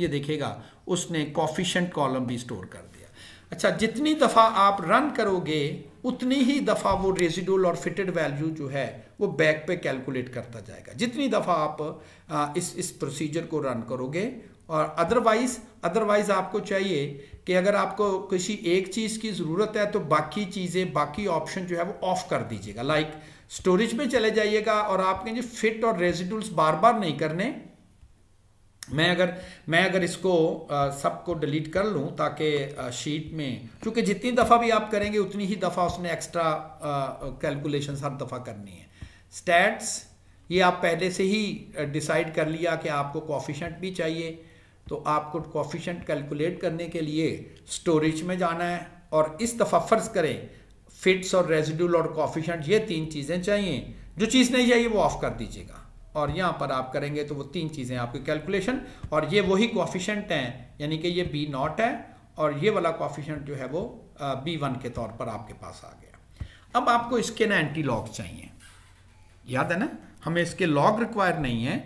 Speaker 1: ये देखेगा उसने कॉफिशेंट कॉलम भी स्टोर कर दिया। अच्छा जितनी दफ़ा आप रन करोगे, उतनी ही दफ़ा वो रेजिडुअल और फिटेड वैल्यू जो है, वो बैक पे कैलकुलेट करता जाएगा। जितनी दफ़ा आप इस इस प्रोसीजर को रन करोगे, और अदरवाइज़ अदरवाइज़ आपको चाहिए कि अगर आपको किसी एक चीज़ की ज़रूरत है तो बाकी चीज़ें, बाकी ऑप्शन जो है, वो ऑफ़ कर दीजिएगा। लाइक स्टोरेज में चले जाइएगा और आप कहेंगे फिट और रेजिडुअल्स बार बार नहीं करने मैं अगर मैं अगर इसको सबको डिलीट कर लूँ ताकि शीट में, क्योंकि जितनी दफ़ा भी आप करेंगे, उतनी ही दफ़ा उसने एक्स्ट्रा कैलकुलेशन हर दफ़ा करनी है। स्टैट्स ये आप पहले से ही डिसाइड कर लिया कि आपको कॉफिशेंट भी चाहिए। तो आपको कॉफिशेंट कैलकुलेट करने के लिए स्टोरेज में जाना है और इस दफ़ा फ़र्ज़ करें फिट्स और रेजिड्यूल और कॉफिशेंट ये तीन चीज़ें चाहिए। जो चीज़ नहीं चाहिए, वो ऑफ़ कर दीजिएगा। और यहाँ पर आप करेंगे तो वो तीन चीज़ें आपकी कैलकुलेशन और ये वही कॉफिशेंट हैं, यानी कि ये बी नॉट है और ये वाला कॉफिशेंट जो है वो बी वन के तौर पर आपके पास आ गया। अब आपको इसके ना एंटी लॉग चाहिए। याद है ना? हमें इसके लॉग रिक्वायर नहीं है,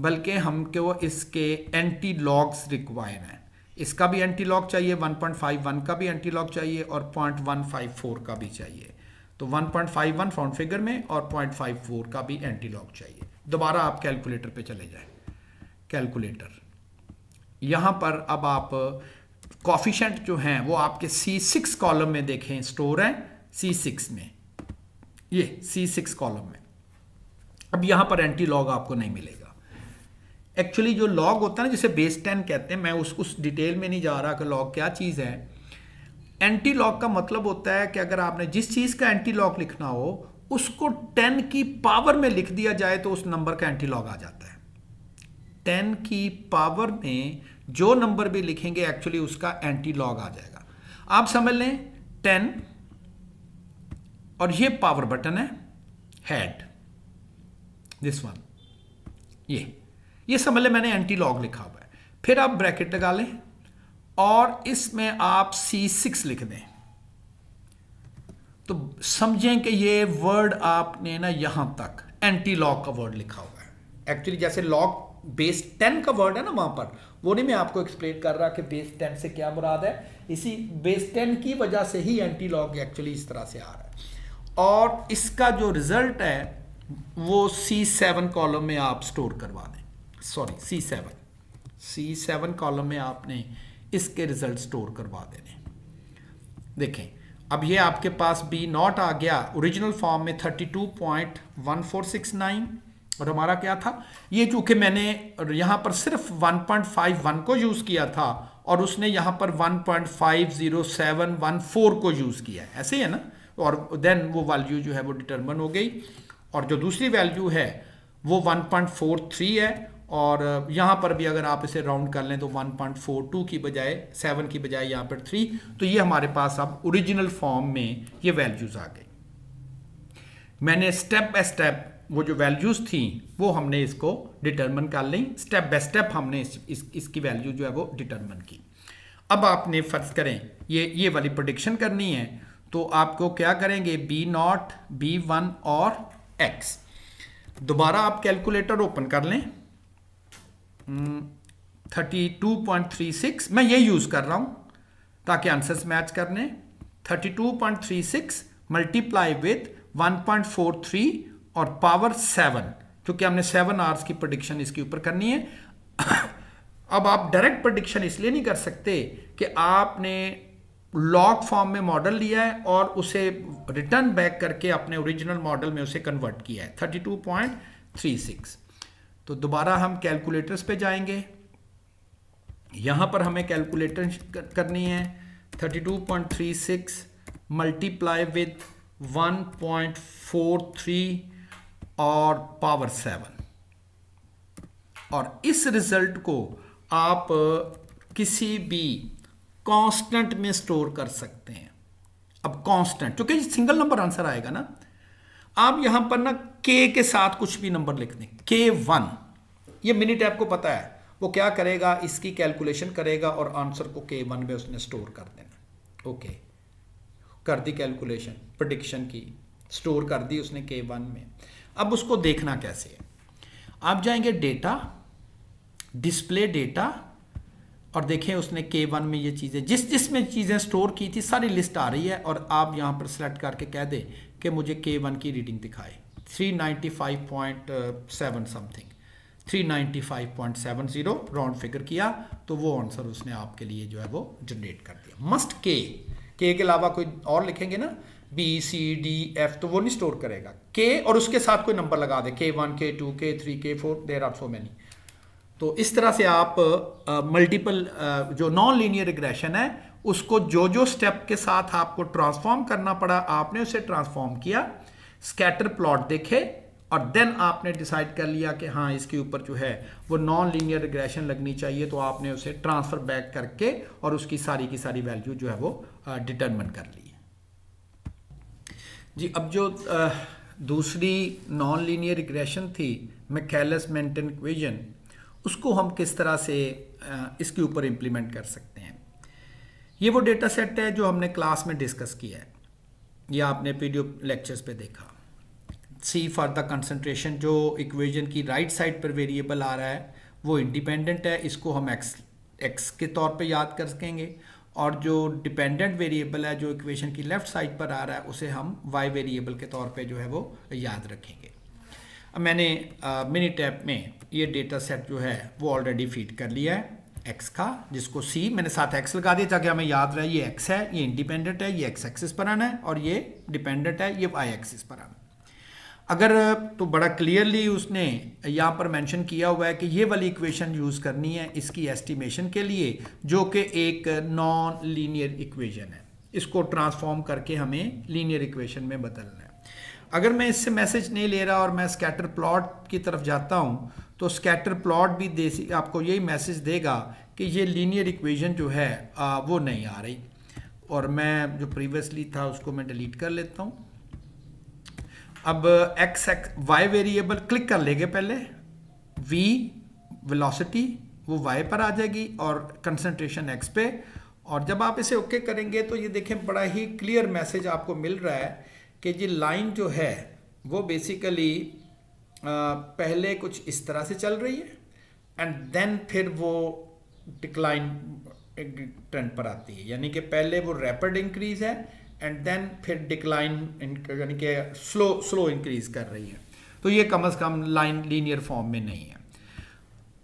Speaker 1: बल्कि हमको इसके एंटी लॉग्स रिक्वायर हैं। इसका भी एंटी लॉग चाहिए 1.51 का भी एंटी लॉग चाहिए और 0.154 का भी चाहिए। तो 1.51 फाउंड फिगर में और 0.54 का भी एंटी लॉग चाहिए। दोबारा आप कैलकुलेटर पे चले जाए। कैलकुलेटर। यहाँ पर अब आप, कॉफिशेंट जो हैं, वो आपके सी सिक्स कॉलम में देखें, स्टोर हैं सी सिक्स में। ये सी सिक्स कॉलम में। अब यहाँ पर एंटी लॉग आपको नहीं मिलेगा। एक्चुअली जो लॉग होता है ना, जिसे बेस टेन कहते हैं, मैं उस उस डिटेल में नहीं जा रहा कि लॉग क्या चीज़ है। एंटी लॉग का मतलब होता है कि अगर आपने जिस चीज़ का एंटी लॉग लिखना हो उसको टेन की पावर में लिख दिया जाए तो उस नंबर का एंटी लॉग आ जाता है। टेन की पावर में जो नंबर भी लिखेंगे एक्चुअली उसका एंटी लॉग आ जाएगा। आप समझ लें टेन और ये पावर बटन है हेड दिस वन ये। ये समझ लें, मैंने एंटी लॉग लिखा हुआ है। फिर आप ब्रैकेट लगा लें और इसमें आप सी सिक्स लिख दें। तो समझें कि ये वर्ड आपने ना यहाँ तक एंटी लॉक का वर्ड लिखा हुआ है। एक्चुअली जैसे लॉक बेस टेन का वर्ड है ना वहाँ पर, वो नहीं मैं आपको एक्सप्लेन कर रहा कि बेस टेन से क्या मुराद है। इसी बेस टेन की वजह से ही एंटी लॉग एक्चुअली इस तरह से आ रहा है। और इसका जो रिज़ल्ट है, वो सी सेवन कॉलम में आप स्टोर करवा दें। Sorry C seven C seven column में आपने इसके रिज़ल्ट स्टोर करवा देने। देखें अब ये आपके पास बी नॉट आ गया। ओरिजिनल फॉर्म में thirty two point one four six nine और हमारा क्या था? ये चूँकि मैंने यहाँ पर सिर्फ़ 1.51 को यूज़ किया था और उसने यहाँ पर 1.50714 को यूज़ किया ऐसे ही है ना? और देन वो वैल्यू जो है वो डिटरमन हो गई। और जो दूसरी वैल्यू है, वो 1.43 है। और यहाँ पर भी अगर आप इसे राउंड कर लें तो 1.42 की बजाय 7 की बजाय यहाँ पर 3 तो ये हमारे पास अब ओरिजिनल फॉर्म में ये वैल्यूज़ आ गई। मैंने स्टेप बाय स्टेप वो जो वैल्यूज़ थी वो हमने इसको डिटर्मन कर ली। स्टेप बाय स्टेप हमने इस, इस, इसकी वैल्यू जो है वो डिटर्मन की। अब आपने फ़र्ज़ करें ये ये वाली प्रोडिक्शन करनी है तो आपको क्या करेंगे? बी नॉट बी वन और एक्स दोबारा आप कैलकुलेटर ओपन कर लें। Thirty two point three six, मैं ये यूज़ कर रहा हूँ ताकि आंसर्स मैच करने। Thirty two point three six multiply with one point four three और पावर सेवन क्योंकि हमने सेवन आवर्स की प्रोडिक्शन इसके ऊपर करनी है। अब आप डायरेक्ट प्रोडिक्शन इसलिए नहीं कर सकते कि आपने लॉग फॉर्म में मॉडल लिया है और उसे रिटर्न बैक करके अपने ओरिजिनल मॉडल में उसे कन्वर्ट किया है। Thirty two point three six. तो दोबारा हम कैलकुलेटर्स पे जाएँगे। यहाँ पर हमें कैलकुलेटर करनी है। 32.36 मल्टीप्लाई विथ 1.43 और पावर 7 और इस रिज़ल्ट को आप किसी भी कांस्टेंट में स्टोर कर सकते हैं। अब कांस्टेंट क्योंकि सिंगल नंबर आंसर आएगा ना। आप यहाँ पर ना के के साथ कुछ भी नंबर लिख दें। के वन ये मिनी टैप को पता है। वो क्या करेगा? इसकी कैलकुलेशन करेगा और आंसर को के वन में उसने स्टोर कर देना। ओके कर दी कैलकुलेशन प्रडिक्शन की। स्टोर कर दी उसने के वन में। अब उसको देखना कैसे है? आप जाएँगे डेटा डिस्प्ले डेटा और देखें उसने के वन में ये चीज़ें, जिस जिसमें चीज़ें स्टोर की थी, सारी लिस्ट आ रही है और आप यहाँ पर सेलेक्ट करके कह दें कि मुझे के वन की रीडिंग दिखाए। 395.7 समथिंग 395.70 राउंड फिगर किया तो वो आंसर उसने आपके लिए जो है वो जनरेट कर दिया। मस्ट के के के अलावा कोई और लिखेंगे ना? बी सी डी एफ़ तो वो नहीं स्टोर करेगा। के और उसके साथ कोई नंबर लगा दे। के वन के टू के थ्री के four there are so many तो इस तरह से आप मल्टीपल uh, uh, जो नॉन लीनियर रिग्रेशन है उसको जो जो स्टेप के साथ आपको ट्रांसफॉर्म करना पड़ा आपने उसे ट्रांसफॉर्म किया स्कैटर प्लॉट देखे और देन आपने डिसाइड कर लिया कि हाँ इसके ऊपर जो है, वो नॉन लीनियर रिग्रेशन लगनी चाहिए तो आपने उसे ट्रांसफ़र बैक करके और उसकी सारी की सारी वैल्यू जो है वो डिटर्मन कर ली जी, अब जो दूसरी नॉन लीनियर रिग्रेशन थी मैकेलस मेंटन इक्वेशन उसको हम किस तरह से इसके ऊपर इम्प्लीमेंट कर सकते हैं? ये वो डेटा सेट है जो हमने क्लास में डिस्कस किया है। या आपने पीडीएफ लेक्चर्स पे देखा। सी फॉर द कंसंट्रेशन जो इक्वेशन की राइट साइड पर वेरिएबल आ रहा है, वो इंडिपेंडेंट है, इसको हम एक्स एक्स के तौर पे याद कर सकेंगे। और जो डिपेंडेंट वेरिएबल है, जो इक्वेशन की लेफ़्ट साइड पर आ रहा है, उसे हम वाई वेरिएबल के तौर पे जो है वो याद रखेंगे। अब मैंने मिनी टैप में ये डेटा सेट जो है, वो ऑलरेडी फ़ीड कर लिया है एक्स का, जिसको सी मैंने साथ एक्स लगा दिया, ताकि हमें याद रहे, ये एक्स है, ये इंडिपेंडेंट है, ये एक्स एक्सिस पर आना है, और ये डिपेंडेंट है, ये वाई एक्सिस पर आना अगर तो बड़ा क्लियरली उसने यहाँ पर मेंशन किया हुआ है कि ये वाली इक्वेशन यूज़ करनी है इसकी एस्टिमेशन के लिए जो कि एक नॉन लीनियर इक्वेशन है। इसको ट्रांसफॉर्म करके हमें लीनियर इक्वेशन में बदलना है। अगर मैं इससे मैसेज नहीं ले रहा और मैं स्कैटर प्लॉट की तरफ़ जाता हूँ तो स्कैटर प्लॉट भी देसी आपको यही मैसेज देगा कि ये लीनियर इक्वेशन जो है आ, वो नहीं आ रही। और मैं जो प्रीवियसली था उसको मैं डिलीट कर लेता हूँ। अब x x y variable click कर लेंगे पहले वी वेलोसिटी वो वाई पर आ जाएगी और कंसंट्रेशन एक्स पे। और जब आप इसे ओके करेंगे तो ये देखें बड़ा ही क्लियर मैसेज आपको मिल रहा है कि ये लाइन जो है, वो बेसिकली पहले कुछ इस तरह से चल रही है एंड देन फिर वो डिक्लाइन ट्रेंड पर आती है। यानी कि पहले वो रैपिड इंक्रीज है एंड देन फिर डिक्लाइन यानी कि स्लो स्लो इंक्रीज कर रही है। तो ये कम अज़ कम लाइन लीनियर फॉर्म में नहीं है।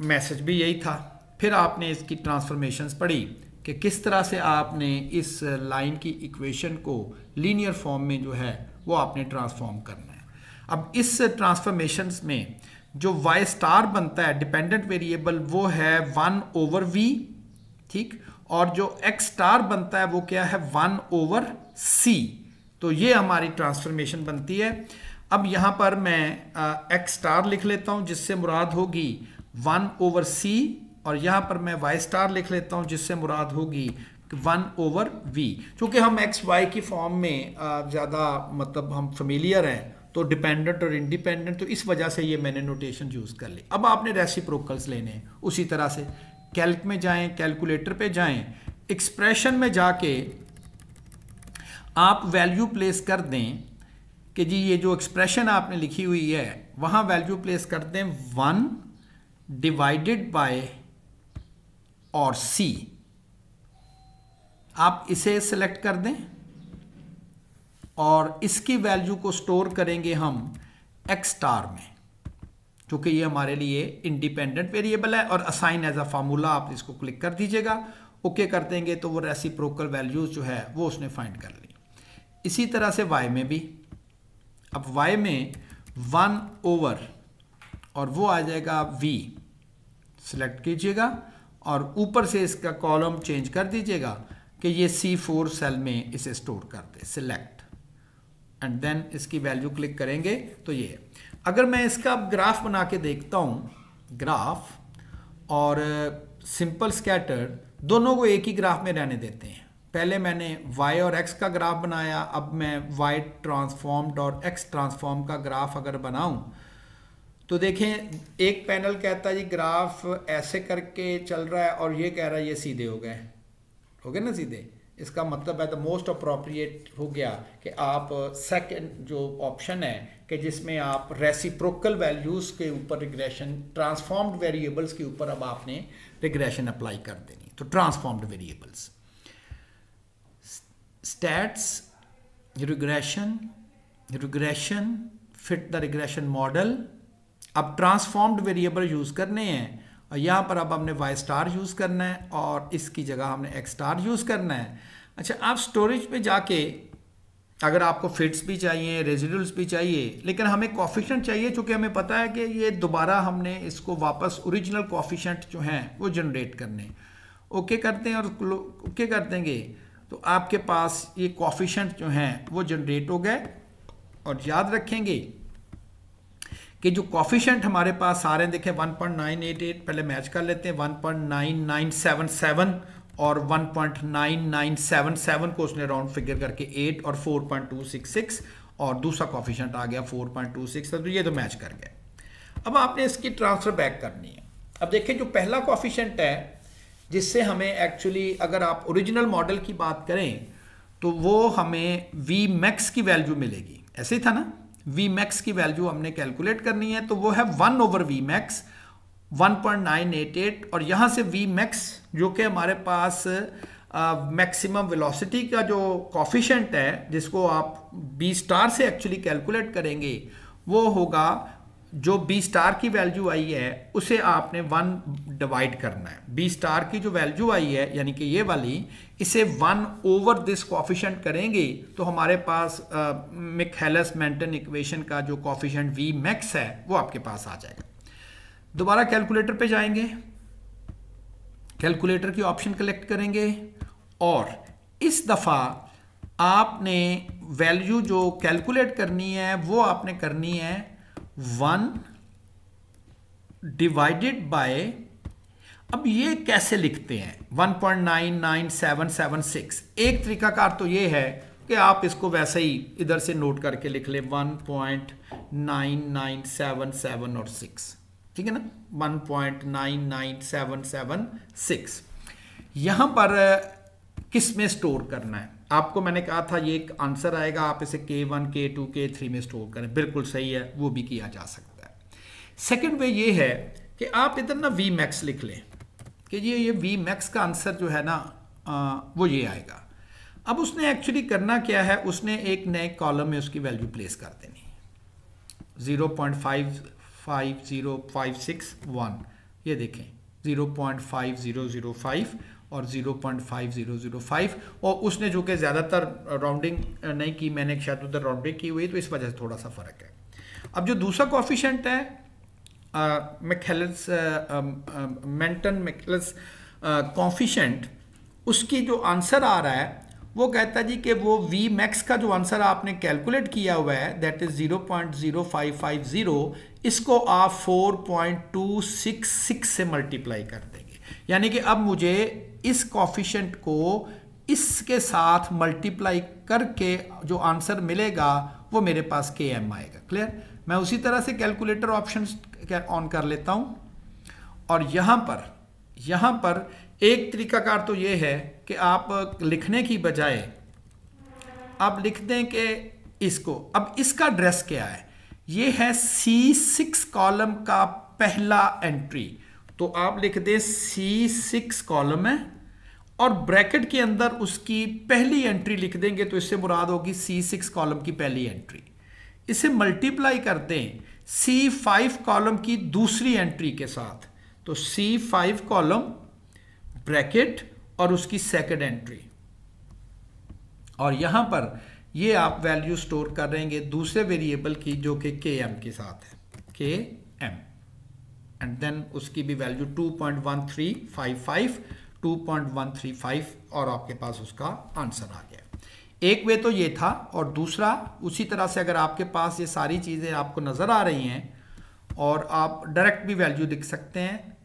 Speaker 1: मैसेज भी यही था। फिर आपने इसकी ट्रांसफॉर्मेशंस पढ़ी कि किस तरह से आपने इस लाइन की इक्वेशन को लीनियर फॉर्म में जो है, वो आपने ट्रांसफॉर्म करना है। अब इस ट्रांसफॉर्मेशंस में जो वाई स्टार बनता है डिपेंडेंट वेरिएबल वो है वन ओवर वी ठीक? और जो एक्स स्टार बनता है, वो क्या है? वन ओवर सी तो ये हमारी ट्रांसफॉर्मेशन बनती है। अब यहाँ पर मैं एक्स स्टार लिख लेता हूँ, जिससे मुराद होगी वन ओवर सी और यहाँ पर मैं वाई स्टार लिख लेता हूँ, जिससे मुराद होगी वन ओवर वी क्योंकि हम एक्स वाई की फॉर्म में ज़्यादा मतलब हम फेमिलियर हैं तो डिपेंडेंट और इंडिपेंडेंट तो इस वजह से ये मैंने नोटेशन यूज़ कर ली। अब आपने रेसिप्रोकल्स लेने हैं, उसी तरह से। कैल्क में जाएँ, कैलकुलेटर पे जाएँ एक्सप्रेशन में जाके आप वैल्यू प्लेस कर दें कि जी ये जो एक्सप्रेशन आपने लिखी हुई है, वहाँ वैल्यू प्लेस कर दें वन डिवाइडेड बाय और सी आप इसे सेलेक्ट कर दें और इसकी वैल्यू को स्टोर करेंगे हम एक्स स्टार में। क्योंकि ये हमारे लिए इंडिपेंडेंट वेरिएबल है और असाइन एज अ फार्मूला आप इसको क्लिक कर दीजिएगा। ओके कर देंगे तो वो रेसिप्रोकल वैल्यूज़ जो है वो उसने फाइंड कर ली। इसी तरह से वाई में भी। अब वाई में वन ओवर और वो आ जाएगा वी सिलेक्ट कीजिएगा और ऊपर से इसका कॉलम चेंज कर दीजिएगा कि ये सी फोर सेल में इसे स्टोर कर दे। सिलेक्ट एंड देन इसकी वैल्यू क्लिक करेंगे तो ये। अगर मैं इसका ग्राफ बना के देखता हूँ, ग्राफ, और सिंपल स्कैटर दोनों को एक ही ग्राफ में रहने देते हैं। पहले मैंने y और x का ग्राफ बनाया, अब मैं y ट्रांसफॉर्म्ड और x ट्रांसफॉर्म का ग्राफ अगर बनाऊँ तो देखें, एक पैनल कहता है जी, ग्राफ ऐसे करके चल रहा है, और ये कह रहा है, ये सीधे हो गए हो। गए ना सीधे? इसका मतलब है द मोस्ट अप्रोप्रिएट हो गया कि आप सेकंड जो ऑप्शन है कि जिसमें आप रेसिप्रोकल वैल्यूज़ के ऊपर रिग्रेशन ट्रांसफॉर्म्ड वेरिएबल्स के ऊपर अब आपने रिग्रेशन अप्लाई कर देनी तो transformed variables stats regression regression fit the regression model अब ट्रांसफॉर्म्ड वेरिएबल यूज़ करने हैं और यहाँ पर अब हमने वाई स्टार यूज़ करना है और इसकी जगह हमने एक्स स्टार यूज़ करना है। अच्छा आप स्टोरेज पे जाके अगर आपको फिट्स भी चाहिए, रेजिडल्स भी चाहिए, लेकिन हमें कॉफिशेंट चाहिए चूँकि हमें पता है कि ये दोबारा हमने इसको वापस ओरिजिनल कॉफिशेंट जो हैं, वो जनरेट करने ओके करते हैं और ओके कर देंगे तो आपके पास ये कॉफिशेंट जो हैं, वो जनरेट हो गए। और याद रखेंगे कि जो कॉफिशेंट हमारे पास आ रहे हैं, देखें 1.988 पहले मैच कर लेते हैं 1.9977 और 1.9977 को उसने राउंड फिगर करके 8 और 4.266 और दूसरा कॉफिशेंट आ गया 4.26 तो ये तो मैच कर गया अब आपने इसकी ट्रांसफ़र बैक करनी है। अब देखें, जो पहला कॉफिशेंट है, जिससे हमें एक्चुअली अगर आप ओरिजिनल मॉडल की बात करें तो वो हमें वी मैक्स की वैल्यू मिलेगी। ऐसे ही था ना? वी मैक्स की वैल्यू हमने कैलकुलेट करनी है तो वो है वन ओवर वी मैक्स 1.988 और यहाँ से वी मैक्स जो कि हमारे पास मैक्सिमम uh, वेलोसिटी का जो कॉफिशेंट है जिसको आप बी स्टार से एक्चुअली कैलकुलेट करेंगे वो होगा जो बी स्टार की वैल्यू आई है उसे आपने वन डिवाइड करना है। बी स्टार की जो वैल्यू आई है यानी कि ये वाली इसे वन ओवर दिस कॉफिशेंट करेंगे तो हमारे पास मिकहेलस मेंटन इक्वेशन का जो कॉफिशेंट वी मैक्स है वो आपके पास आ जाएगा। दोबारा कैलकुलेटर पे जाएँगे। कैलकुलेटर की ऑप्शन कलेक्ट करेंगे और इस दफ़ा आपने वैल्यू जो कैलकुलेट करनी है, वो आपने करनी है वन डिवाइडेड बाय अब ये कैसे लिखते हैं? 1.99776 एक तरीकाकार तो ये है कि आप इसको वैसे ही इधर से नोट करके लिख लें 1.99777 और 6 ठीक है ना? 1.99776 यहाँ पर किसमें स्टोर करना है? आपको मैंने कहा था ये एक आंसर आएगा आप इसे के वन के टू के थ्री में स्टोर करें। बिल्कुल सही है वो भी किया जा सकता है। सेकेंड वे ये है कि आप इधर ना वी मैक्स लिख लें कि ये ये वी मैक्स का आंसर जो है ना आ, वो ये आएगा। अब उसने एक्चुअली करना क्या है? उसने एक नए कॉलम में उसकी वैल्यू प्लेस कर देनी। Zero point five five zero five six one ये देखें zero point five zero zero five और 0.5005 और उसने जो कि ज़्यादातर राउंडिंग नहीं की, मैंने शायद उधर राउंडिंग की हुई तो इस वजह से थोड़ा सा फ़र्क है। अब जो दूसरा कॉफिशेंट है मैकेलस मेंटन मैकेलस कॉफिशेंट उसकी जो आंसर आ रहा है वो कहता जी कि वो वी मैक्स का जो आंसर आपने कैलकुलेट किया हुआ है दैट इज़ 0.0550 इसको आप 4.266 से मल्टीप्लाई कर देंगे। यानी कि अब मुझे इस कॉफिशेंट को इसके साथ मल्टीप्लाई करके जो आंसर मिलेगा, वो मेरे पास के एम आएगा। क्लियर मैं उसी तरह से कैलकुलेटर ऑप्शन ऑन कर लेता हूँ। और यहाँ पर यहाँ पर एक तरीकाकार तो ये है कि आप लिखने की बजाय, आप लिख दें कि इसको। अब इसका ड्रेस क्या है? ये है सी सिक्स कॉलम का पहला एंट्री तो आप लिख दें सी सिक्स कॉलम है और ब्रैकेट के अंदर उसकी पहली एंट्री लिख देंगे तो इससे मुराद होगी सी सिक्स कॉलम की पहली एंट्री इसे मल्टीप्लाई कर दें सी फाइव कॉलम की दूसरी एंट्री के साथ। तो सी फाइव कॉलम ब्रैकेट और उसकी सेकेंड एंट्री और यहाँ पर ये आप वैल्यू स्टोर कर रहेंगे दूसरे वेरिएबल की जो कि के एम के साथ है. के एम एंड देन उसकी भी वैल्यू 2.1355 2.135 और आपके पास उसका आंसर आ गया. एक वे तो ये था और दूसरा, उसी तरह से अगर आपके पास ये सारी चीज़ें आपको नज़र आ रही हैं और आप डायरेक्ट भी वैल्यू दिख सकते हैं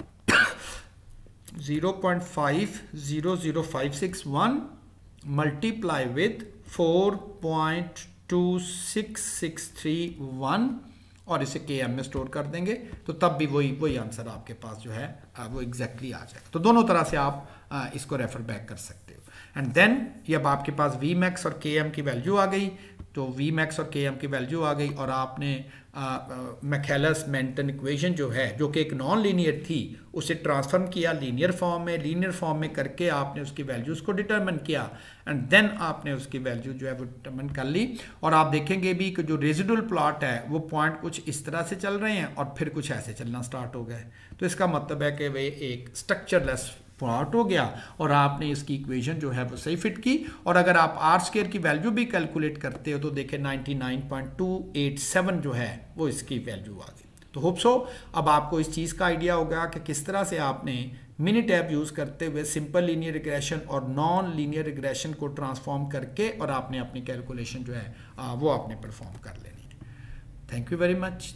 Speaker 1: 0.500561 मल्टीप्लाई विथ 4.26631 और इसे के एम में स्टोर कर देंगे तो तब भी वही वही आंसर आपके पास जो है वो एग्जैक्टली आ जाएगा तो दोनों तरह से आप इसको रेफर बैक कर सकते हो। एंड देन अब आपके पास वी मैक्स और के एम की वैल्यू आ गई तो वी मैक्स और के एम की वैल्यू आ गई, और आपने मैकेलस मेंटन इक्वेशन जो है, जो कि एक नॉन लीनियर थी, उसे ट्रांसफॉर्म किया लीनियर फॉर्म में लीनियर फॉर्म में करके आपने उसकी वैल्यूज़ को डिटरमिन किया एंड देन आपने उसकी वैल्यू जो है वो डिटरमिन कर ली। और आप देखेंगे भी कि जो रेजिडुअल प्लॉट है, वो पॉइंट कुछ इस तरह से चल रहे हैं, और फिर कुछ ऐसे चलना स्टार्ट हो गए। तो इसका मतलब है कि वे एक स्ट्रक्चरलेस आउट हो गया और आपने इसकी इक्वेशन जो है वो सही फिट की। और अगर आप आर स्केयर की वैल्यू भी कैलकुलेट करते हो तो देखें 99.287 जो है वो इसकी वैल्यू आ गई। तो होप सो अब आपको इस चीज़ का आइडिया होगा कि किस तरह से आपने मिनी टैब यूज़ करते हुए सिंपल लीनियर रिग्रेशन और नॉन लीनियर रिग्रेशन को ट्रांसफॉर्म करके और आपने अपनी कैलकुलेशन जो है वो आपने परफॉर्म कर लेनी है। Thank you very much